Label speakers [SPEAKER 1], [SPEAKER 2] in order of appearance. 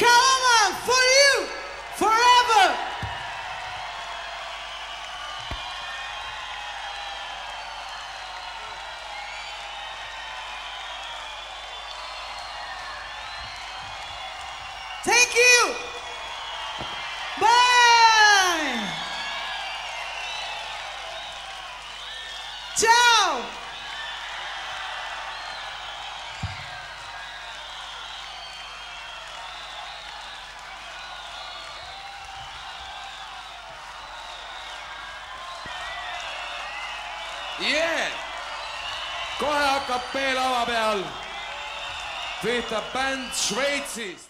[SPEAKER 1] For you forever. Thank you. Yeah!. kohe hakkab B lava peal pihta bänd Šveitsist